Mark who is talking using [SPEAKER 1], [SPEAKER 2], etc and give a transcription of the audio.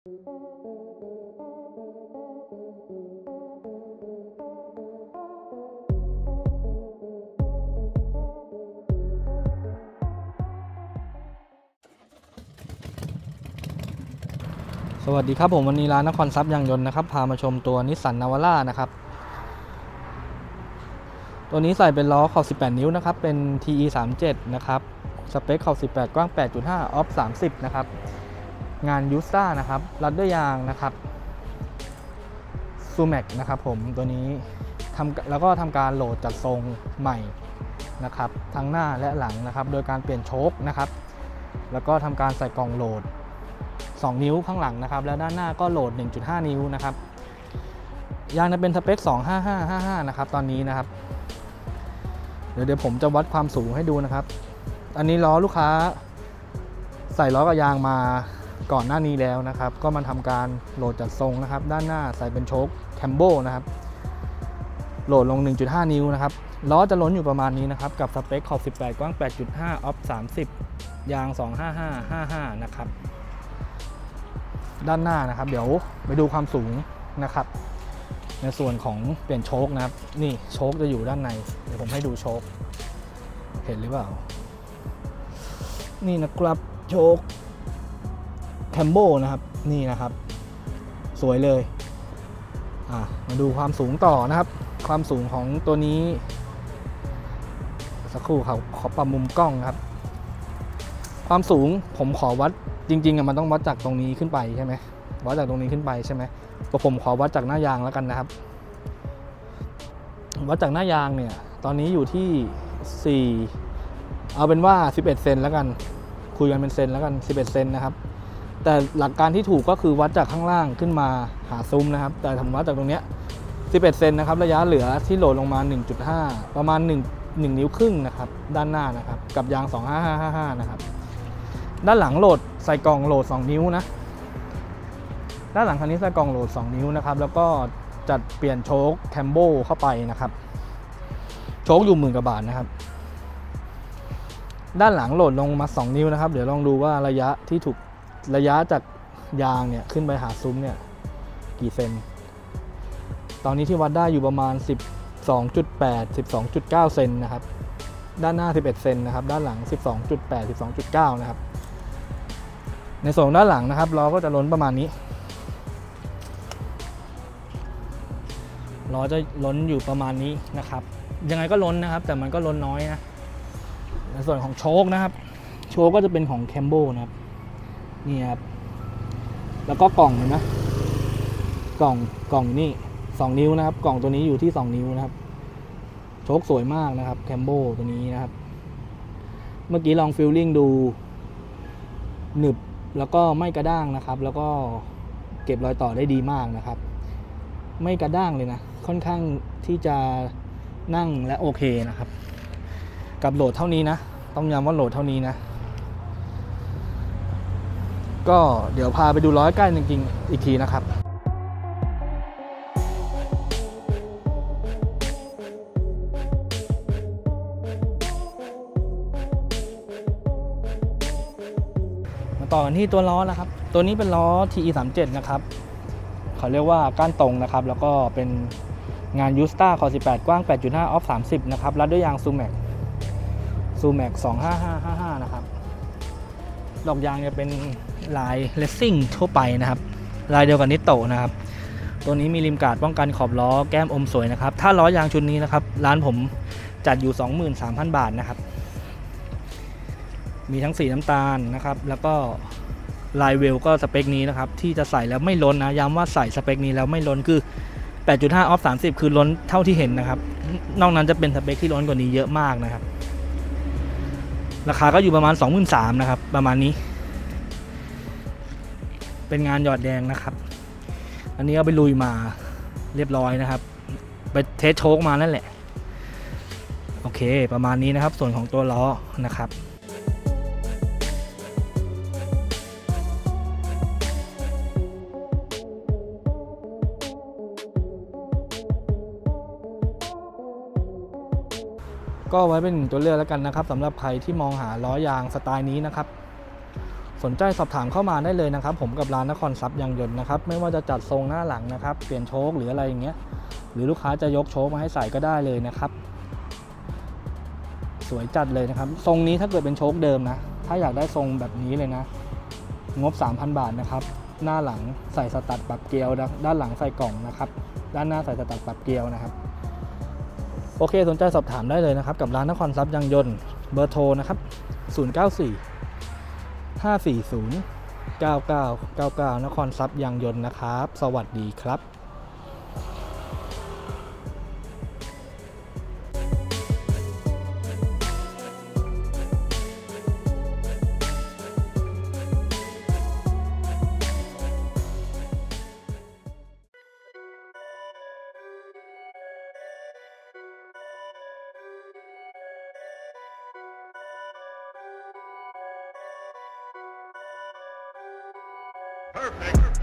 [SPEAKER 1] สวัสดีครับผมวันนี้ร้านนครทรัพย์ยางยนต์นะครับพามาชมตัวนิสสันนาวาร่านะครับ ตัวนี้ใส่เป็นล้อขอบ 18 นิ้วนะครับ เป็น TE 37นะครับ สเปคขอบ 18 กว้าง 8.5 ออฟ 30 นะครับ งานยูซ่านะครับรัดด้วยยางนะครับซูแม็กนะครับผมตัวนี้ทำแล้วก็ทำการโหลดจัดทรงใหม่นะครับทั้งหน้าและหลังนะครับ โดยการเปลี่ยนโชคนะครับ แล้วก็ทำการใส่กล่องโหลด 2 นิ้วข้างหลังนะครับ แล้วด้านหน้าก็โหลด 1.5 นิ้วนะครับยางจะเป็นสเปค 25555 นะครับ ตอนนี้นะครับ เดี๋ยวเดี๋ยวผมจะวัดความสูงให้ดูนะครับ อันนี้ล้อลูกค้า ใส่ล้อกับยางมา ก่อนหน้านี้แล้วนะครับ ก็มาทำการโหลดจัดทรงนะครับ ด้านหน้าใส่เป็นโชคแคมโบนะครับ โหลดลง 1.5 นิ้วนะครับล้อจะล้นอยู่ประมาณนี้นะครับ กับสเปคขอบ 18 กว้าง 8.5 ออฟ 30 ยาง 25555 นะครับ ด้านหน้านะครับ เดี๋ยวไปดูความสูงนะครับ ในส่วนของเปลี่ยนโชคนะครับ นี่โชคจะอยู่ด้านใน เดี๋ยวผมให้ดูโชค เห็นหรือเปล่า นี่นะครับโชค แคมโบนะครับนี่นะครับ สวยเลยมาดูความสูงต่อนะครับ ความสูงของตัวนี้ สักครู่เขาขอปรับมุมกล้องครับ ความสูงผมขอวัดจริงๆอะมันต้องวัดจากตรงนี้ขึ้นไปใช่ไหมวัดจากตรงนี้ขึ้นไปใช่ไหมก็ผมขอวัดจากหน้ายางแล้วกันนะครับ วัดจากหน้ายางเนี่ย ตอนนี้อยู่ที่ 4 เอาเป็นว่า 11 เซนแล้วกัน คุยกันเป็นเซนแล้วกัน 11 เซนนะครับ แต่หลักการที่ถูกก็คือวัดจากข้างล่างขึ้นมาหาซุ้มนะครับ แต่ผมวัดจากตรงเนี้ย 11 เซนนะครับ ระยะเหลือที่โหลดลงมา 1.5 ประมาณ 1 1 นิ้วครึ่งนะครับ ด้านหน้านะครับ กับยาง 25555 นะครับ ด้านหลังโหลดใส่กล่องโหลด 2 นิ้วนะ ด้านหลังคันนี้ใส่กล่องโหลด 2 นิ้วนะครับ แล้วก็จัดเปลี่ยนโชคแคมโบเข้าไปนะครับ โชคอยู่หมื่นกว่าบาทนะครับ ด้านหลังโหลดลงมา 2 นิ้วนะครับ เดี๋ยวลองดูว่าระยะที่ถูก ระยะจากยางเนี่ยขึ้นไปหาซุ้มเนี่ยกี่เซน ตอนนี้ที่วัดได้อยู่ประมาณ 12.8 12.9 เซนนะครับ ด้านหน้า 11 เซนนะครับ ด้านหลัง 12.8 12.9 นะครับ ในส่วนด้านหลังนะครับล้อก็จะล้นประมาณนี้ล้อจะล้นอยู่ประมาณนี้นะครับ ยังไงก็ล้นนะครับ แต่มันก็ล้นน้อยนะ ในส่วนของโชคนะครับ โชคก็จะเป็นของแคมโบนะครับ นี่ครับ แล้วก็กล่องเห็นไหมกล่องกล่องนี่สองนิ้วนะครับ กล่องตัวนี้อยู่ที่สองนิ้วนะครับ โช้คสวยมากนะครับแคมโบตัวนี้นะครับ เมื่อกี้ลอง feeling ดู หนึบแล้วก็ไม่กระด้างนะครับ แล้วก็เก็บรอยต่อได้ดีมากนะครับ ไม่กระด้างเลยนะ ค่อนข้างที่จะนั่งแล้วโอเคนะครับ กับโหลดเท่านี้นะ ต้องย้ำว่าโหลดเท่านี้นะ ก็เดี๋ยวพาไปดูล้อใกล้จริงๆอีกทีนะครับมาต่อกันที่ตัวล้อนะครับ ตัวนี้เป็นล้อ TE 3 7นะครับเขาเรียกว่าก้านตรงนะครับ แล้วก็เป็นงานยูสตาคอ18 กว้าง 8.5 ออฟ 30 นะครับ รัดด้วยยางซูแม็กซูแม็ก25555 นะครับ ดอกยางจะเป็นลายเลสซิ่งทั่วไปนะครับ ลายเดียวกับนิโตะนะครับ ตัวนี้มีริมกาดป้องกันขอบล้อแก้มอมสวยนะครับ ถ้าล้อยางชุดนี้นะครับ ร้านผมจัดอยู่ 23,000 บาทนะครับ มีทั้งสีน้ำตาลนะครับ แล้วก็ลายเวลก็สเปคนี้นะครับ ที่จะใส่แล้วไม่ล้นนะ ย้ำว่าใส่สเปคนี้แล้วไม่ล้นคือ 8.5 ออฟ 30 คือล้นเท่าที่เห็นนะครับ นอกนั้นจะเป็นสเปคที่ล้นกว่านี้เยอะมากนะครับ ราคาก็อยู่ประมาณ 23,000นะครับ ประมาณนี้ เป็นงานหยอดแดงนะครับ อันนี้เอาไปลุยมาเรียบร้อยนะครับ ไปเทสโชคมานั่นแหละ โอเค ประมาณนี้นะครับ ส่วนของตัวล้อนะครับ ก็ไว้เป็นหนึ่งตัวเลือกแล้วกันนะครับสำหรับใครที่มองหาล้อยางสไตล์นี้นะครับ สนใจสอบถามเข้ามาได้เลยนะครับ ผมกับร้านนครทรัพย์ยางยนต์นะครับไม่ว่าจะจัดทรงหน้าหลังนะครับ เปลี่ยนโชคหรืออะไรอย่างเงี้ย หรือลูกค้าจะยกโชคมาให้ใส่ก็ได้เลยนะครับ สวยจัดเลยนะครับ ทรงนี้ถ้าเกิดเป็นโชคเดิมนะ ถ้าอยากได้ทรงแบบนี้เลยนะ งบ 3,000 บาทนะครับหน้าหลังใส่สตัดปรับเกลียวด้านหลังใส่กล่องนะครับ ด้านหน้าใส่สตัดปรับเกลียวนะครับ โอเค สนใจสอบถามได้เลยนะครับ กับร้านนครทรัพย์ยางยนต์เบอร์โทรนะครับ 094 540 9999 นครทรัพย์ยางยนต์นะครับ สวัสดีครับ
[SPEAKER 2] Perfect.